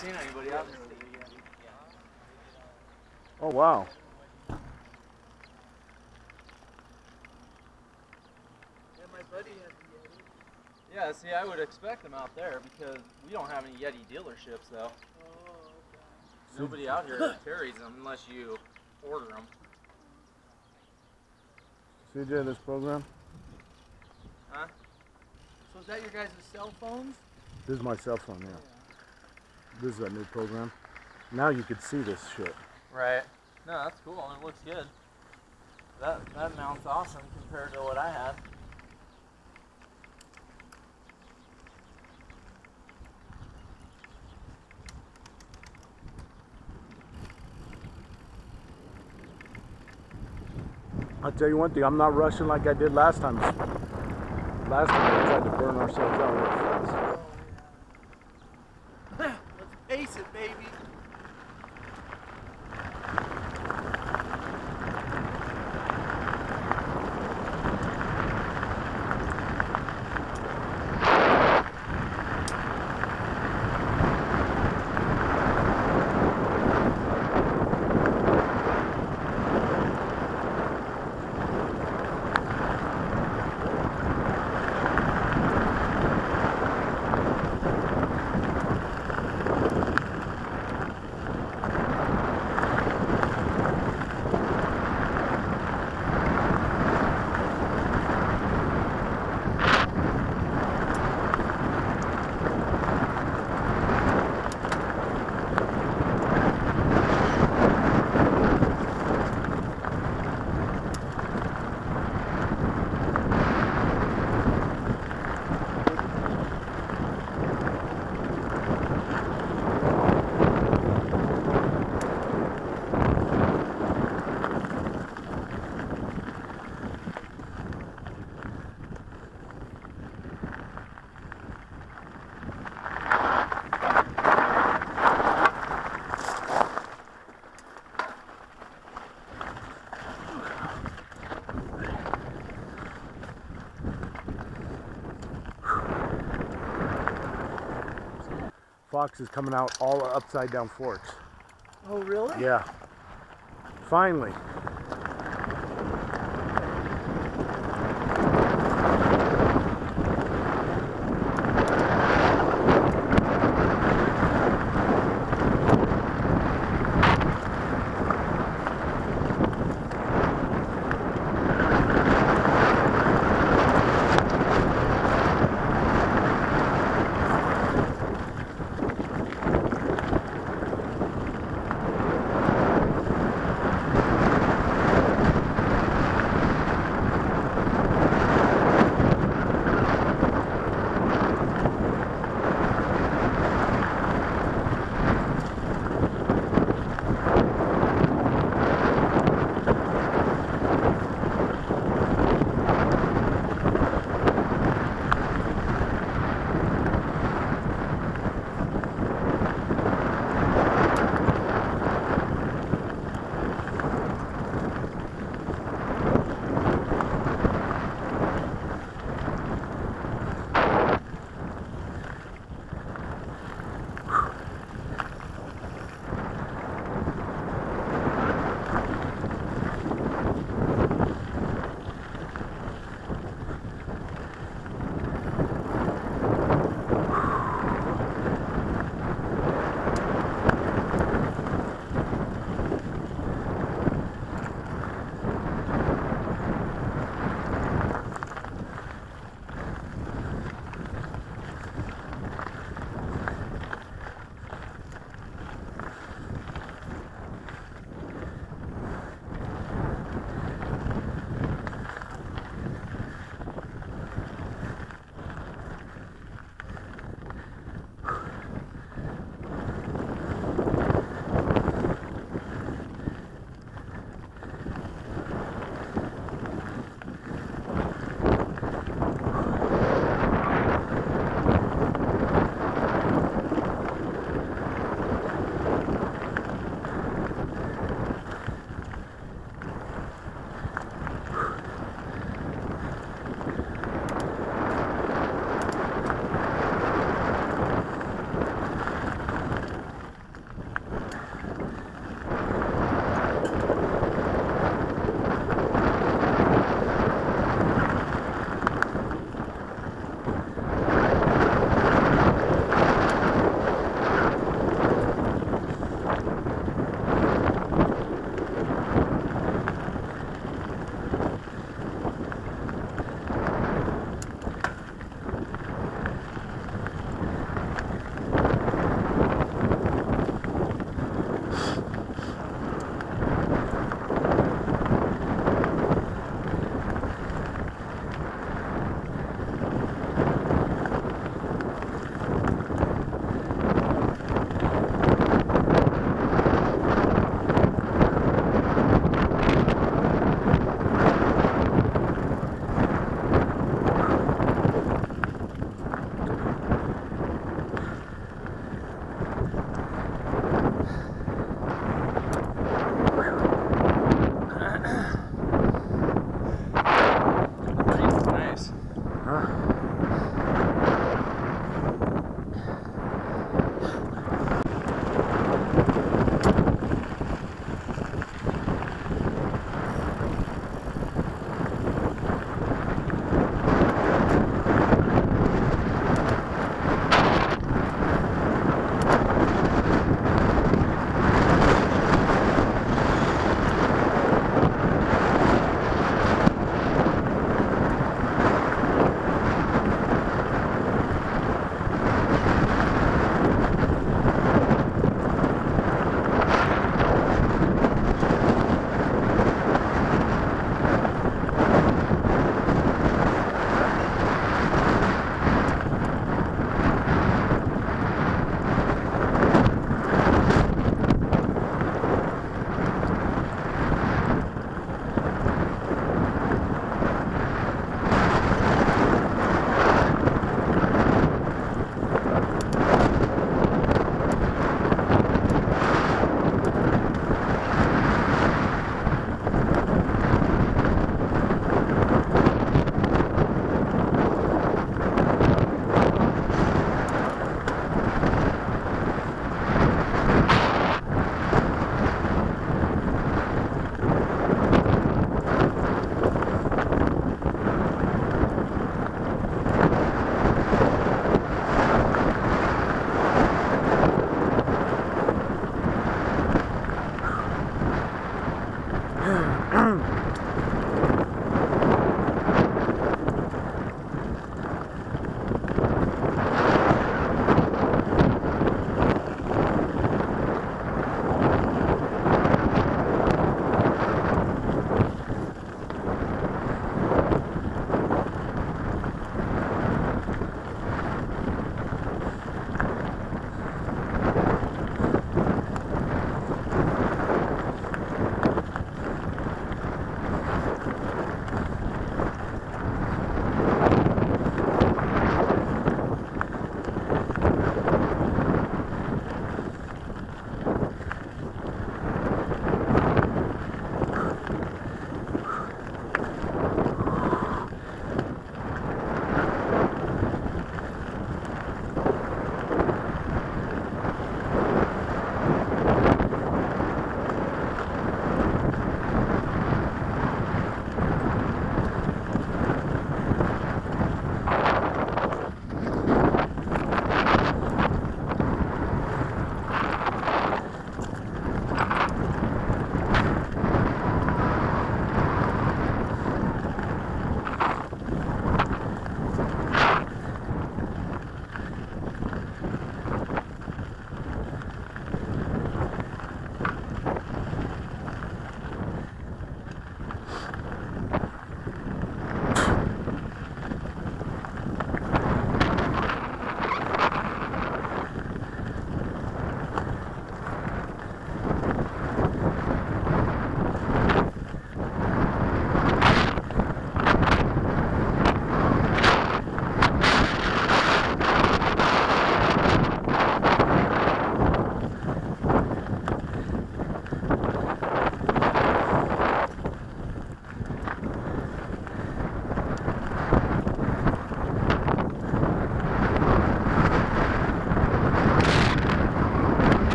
seen anybody out there. Oh wow. Yeah, my buddy has a Yeti. Yeah, see, I would expect them out there because we don't have any Yeti dealerships though. Oh, Nobody out here carries them unless you order them. CJ, this program. Huh? So is that your guys' cell phones? This is my cell phone. Yeah. This is a new program. Now you could see this shit. Right. No, that's cool it looks good. That that mount's awesome compared to what I had. I'll tell you one thing. I'm not rushing like I did last time. Last time we tried to burn ourselves out Fox is coming out all upside down forks. Oh, really? Yeah. Finally.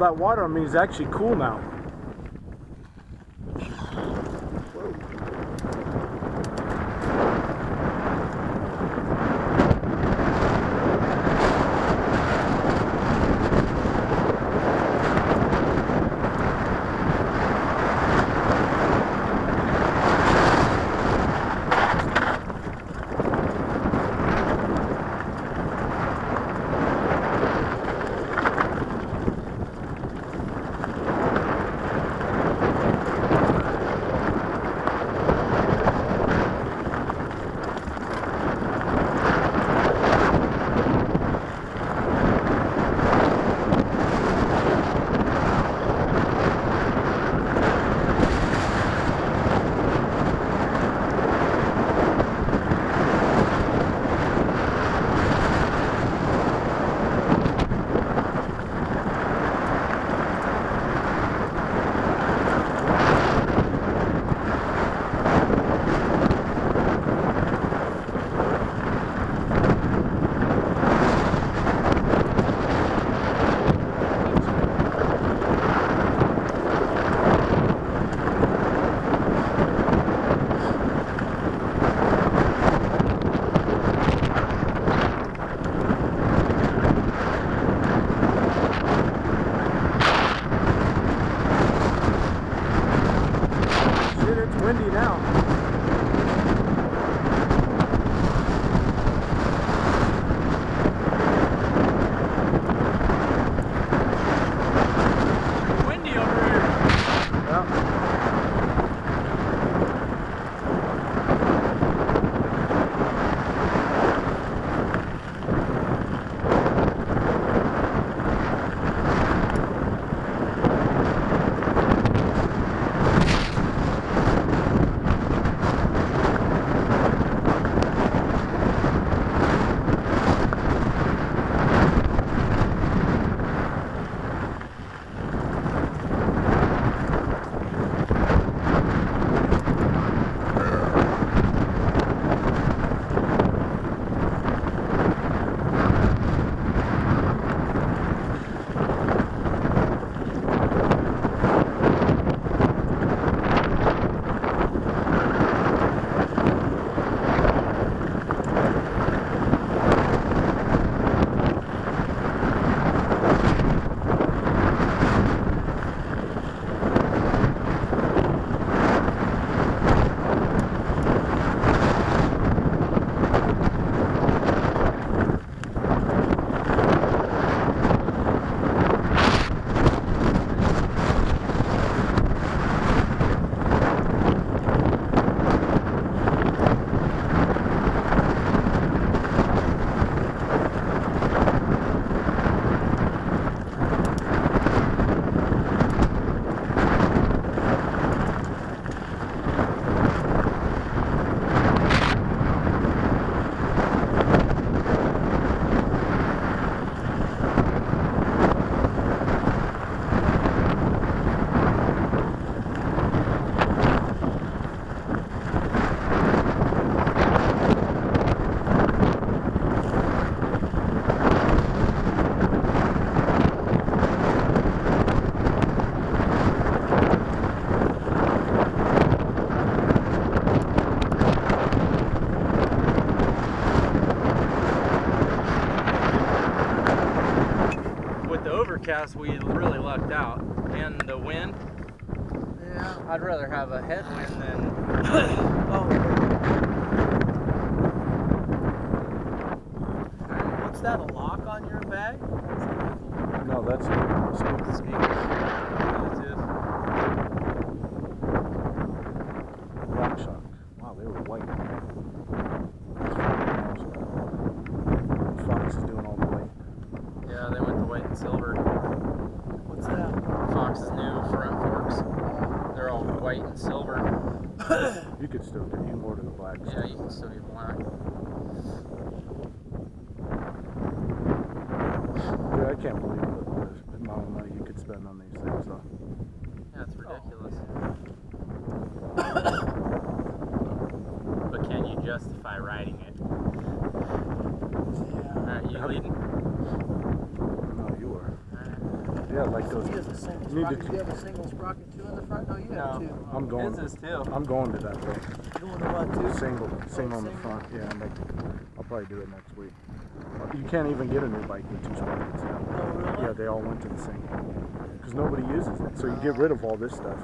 all that water on me is actually cool now. we really lucked out. And the wind, yeah. I'd rather have a head can't believe the amount of money you could spend on these things, though. Yeah, it's oh. ridiculous. but can you justify riding it? Yeah. Alright, you leading? No, you were. Right. Yeah, like those. He. Do you have a single sprocket too in the front? No, you no. have two. I'm going. His is too. I'm going to that though. You to run too? Single, single oh, on the front. Yeah, like probably do it next week. You can't even get a new bike with two sprockets now. Oh, really? Yeah, they all went to the single because nobody uses it. So you get rid of all this stuff.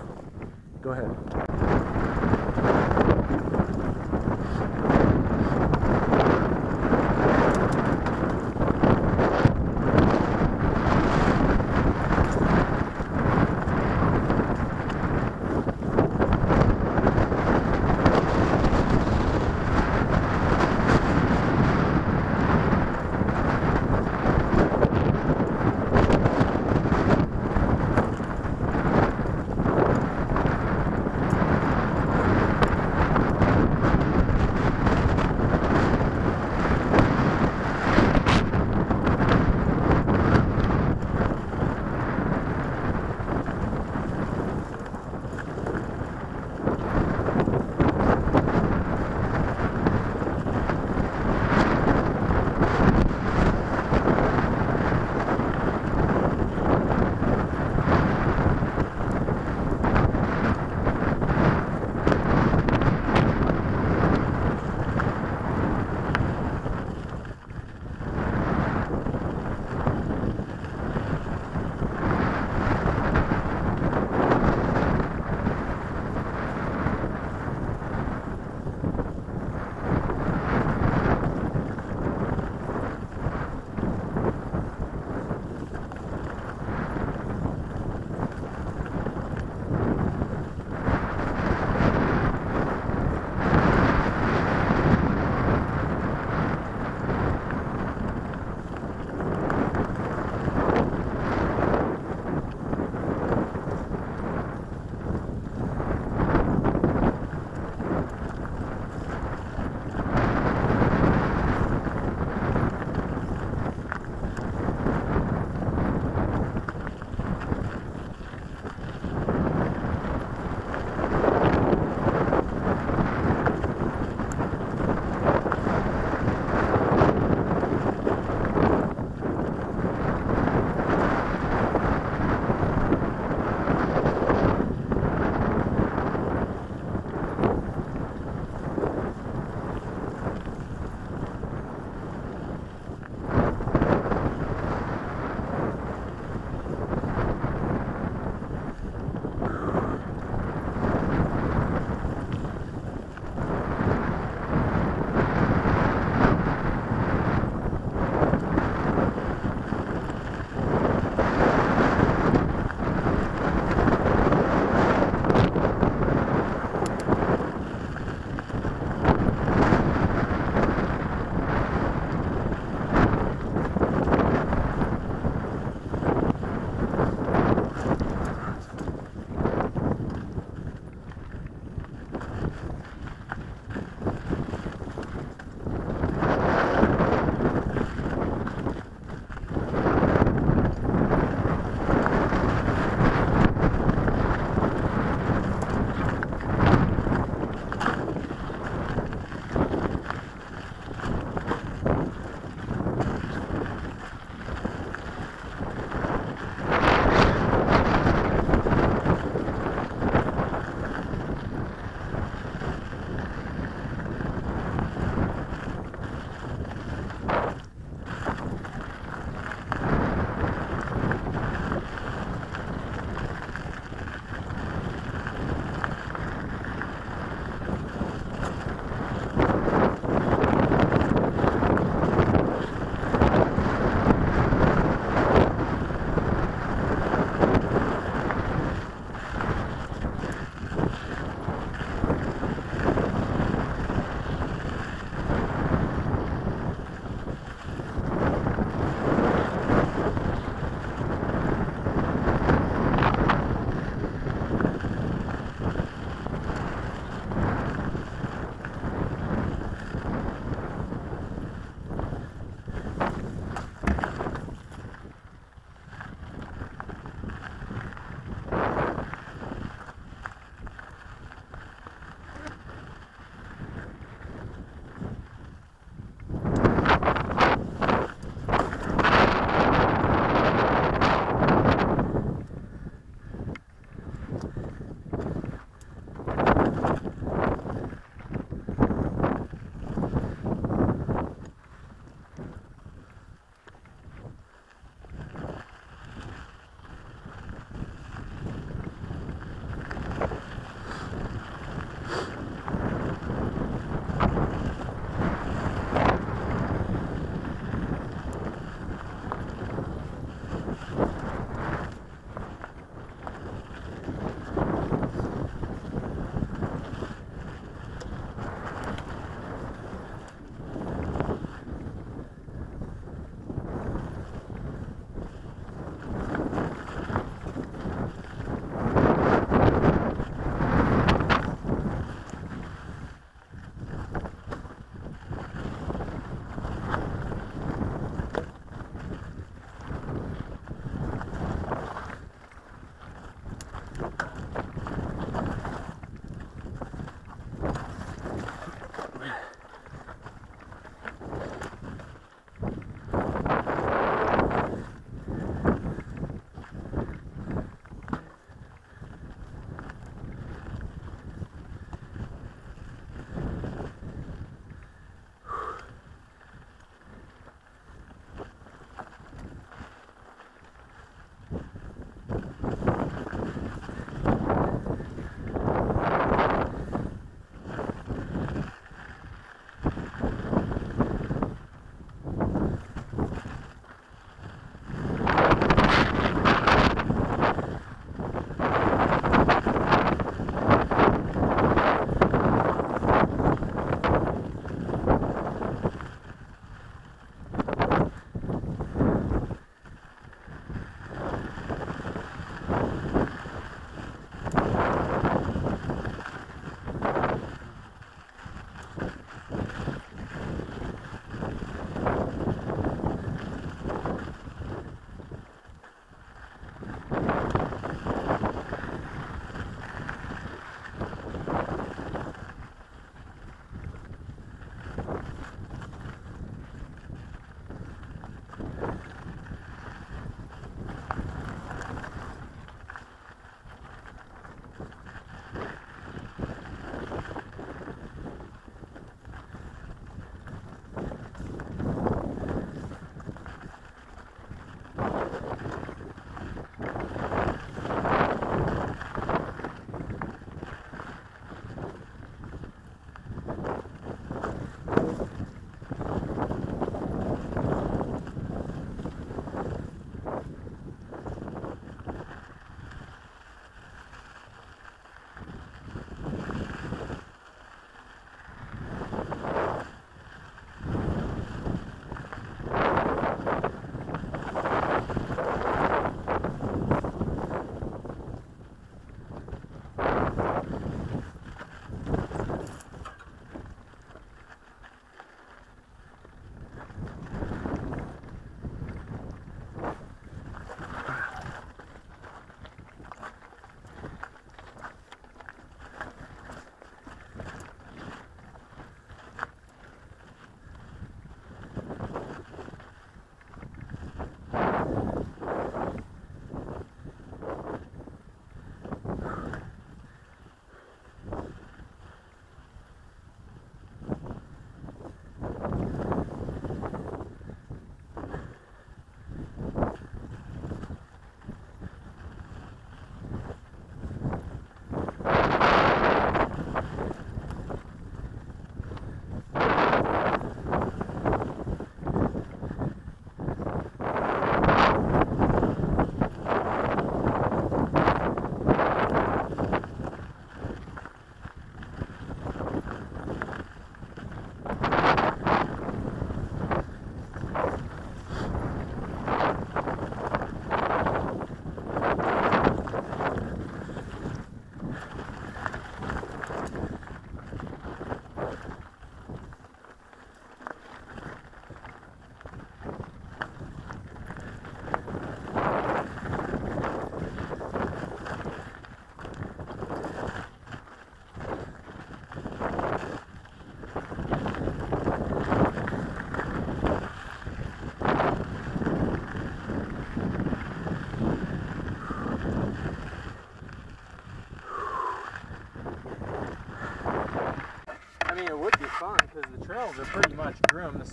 Go ahead.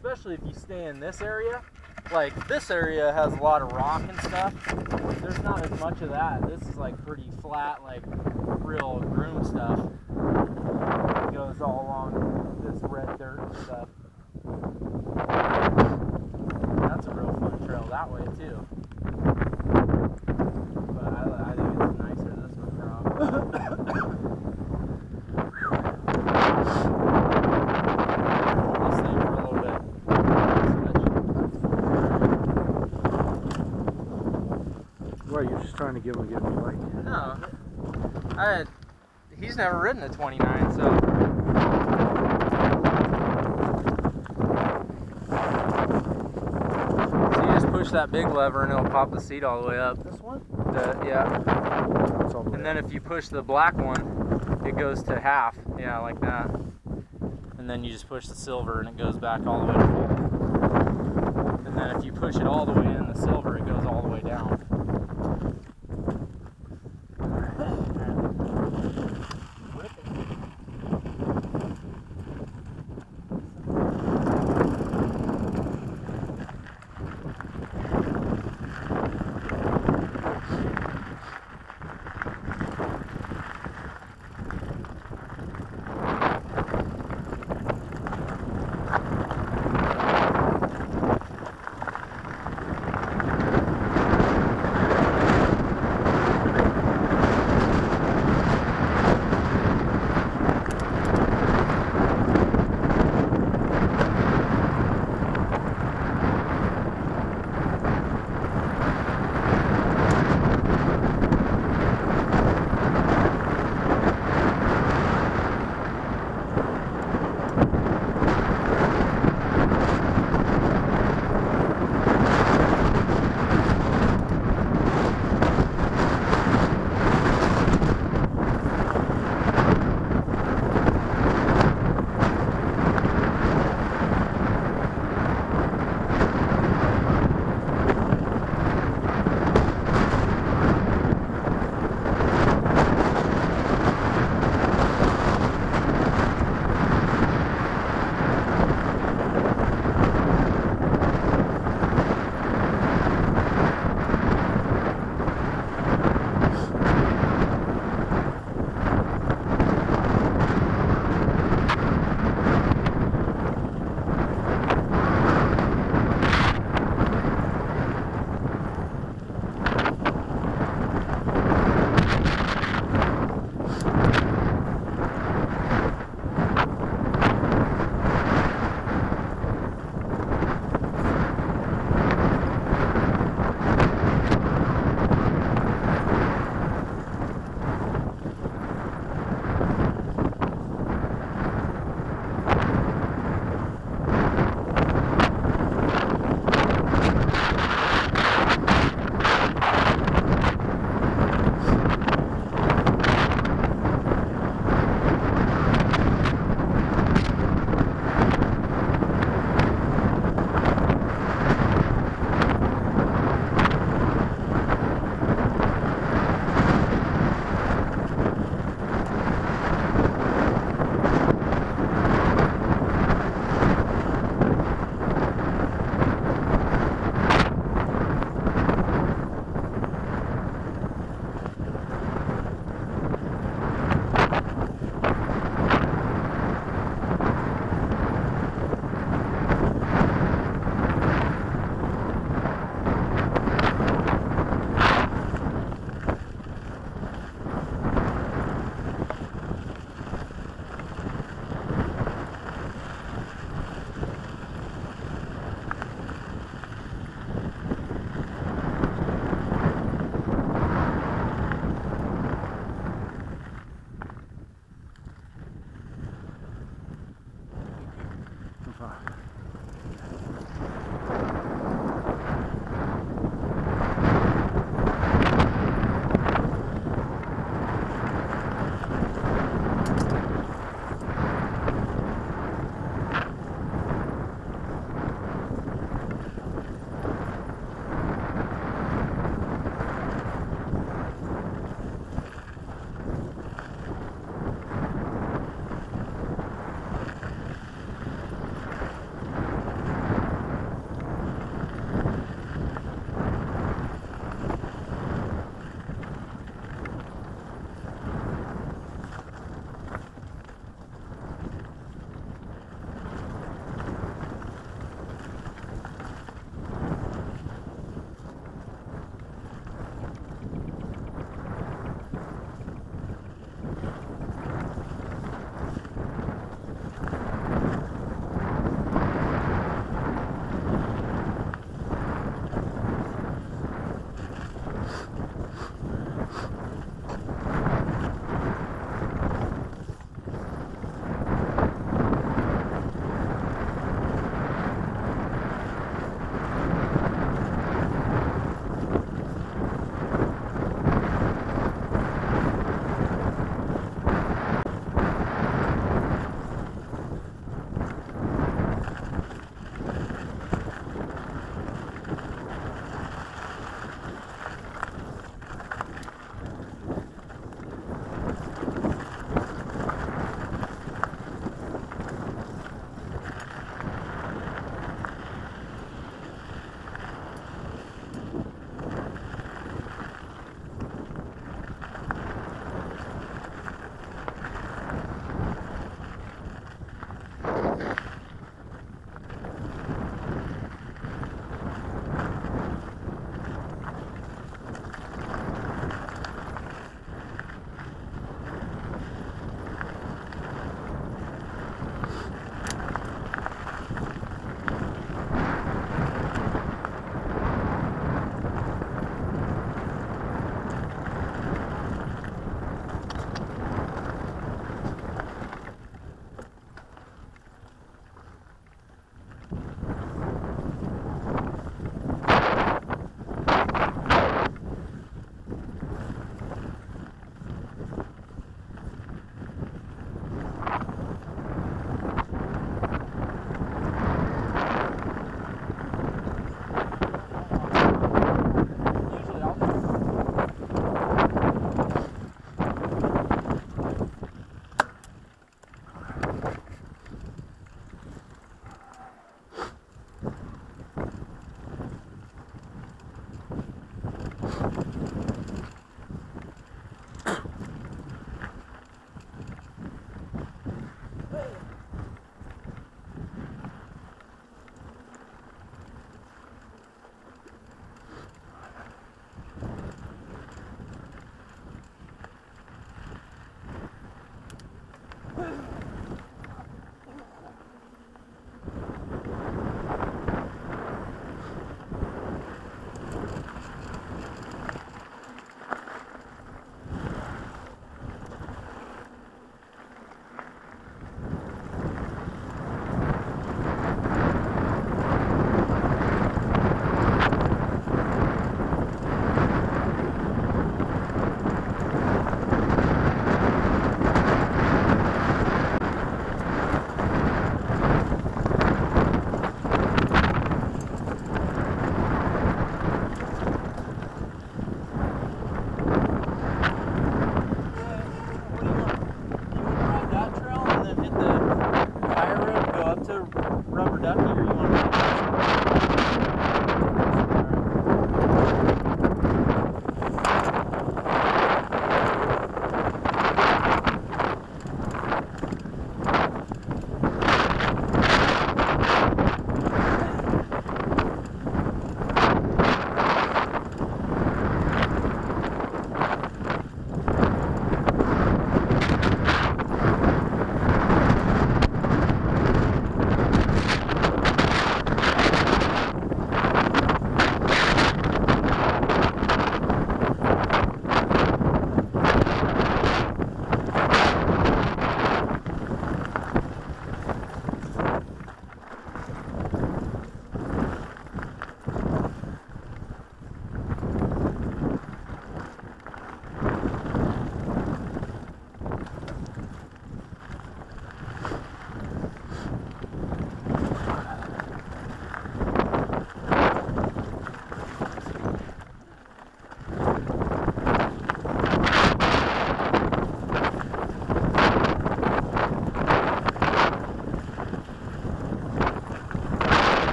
Especially if you stay in this area. Like this area has a lot of rock and stuff. There's not as much of that. This is like pretty flat, like real groomed stuff. It goes all along this red dirt and stuff. That's a real fun trail that way too. But I, I think it's nicer this one probably. I'll stay for a little bit. Right, you're just trying to give him a good bike. No, I. He's never ridden a 29, so. So you just push that big lever and it'll pop the seat all the way up. This one? The, yeah, That's all the way and then if you push the black one, it goes to half. Yeah, like that. And then you just push the silver and it goes back all the way to full. And then if you push it all the way in the silver, it goes all the way down.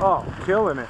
Oh, killing it.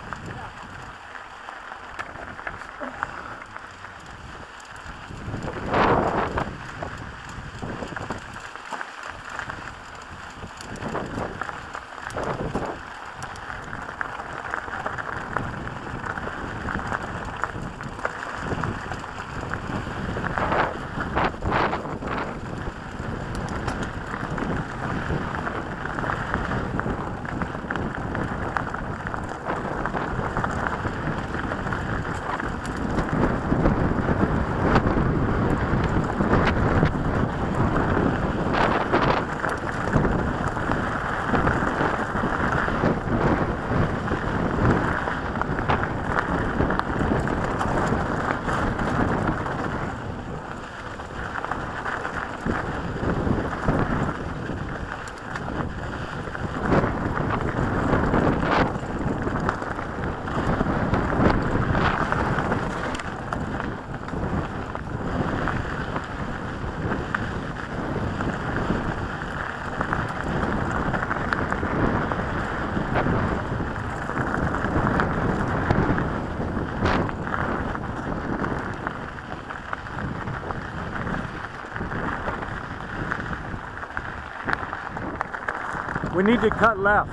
We need to cut left.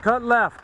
Cut left.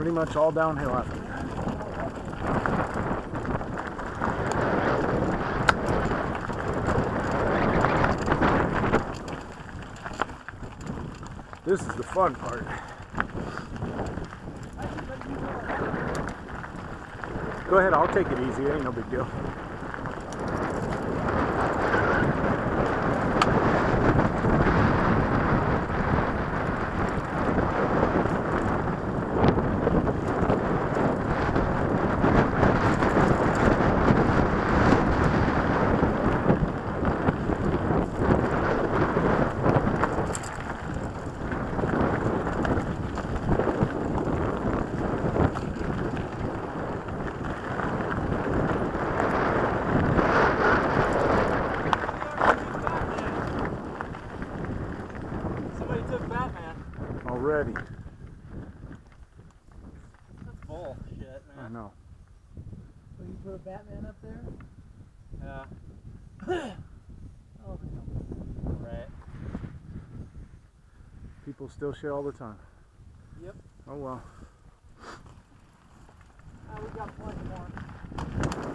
Pretty much all downhill after that. This is the fun part. Go ahead, I'll take it easy. It ain't no big deal. I know. So you put a Batman up there? Yeah. Oh, no. Right. People still shit all the time. Yep. Oh well. Ah, we got plenty more.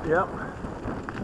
Yep.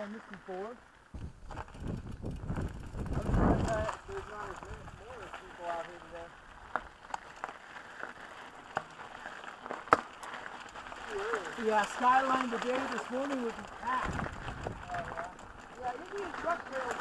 I'm there's not as many more people out here today. Yeah, Skyline today, this morning was packed. Yeah, Indian truck trail's not that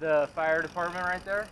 The fire department right there.